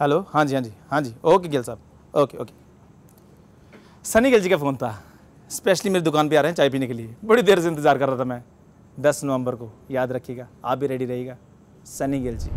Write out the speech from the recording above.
Hello हाँ जी हाँ जी हाँ जी। ओके गिल साहब। ओके ओके सनी गिल जी का फ़ोन था। स्पेशली मेरी दुकान पे आ रहे हैं चाय पीने के लिए। बड़ी देर से इंतज़ार कर रहा था मैं। दस नवंबर को। याद रखिएगा। आप भी रेडी रहिएगा। सनी गिल जी।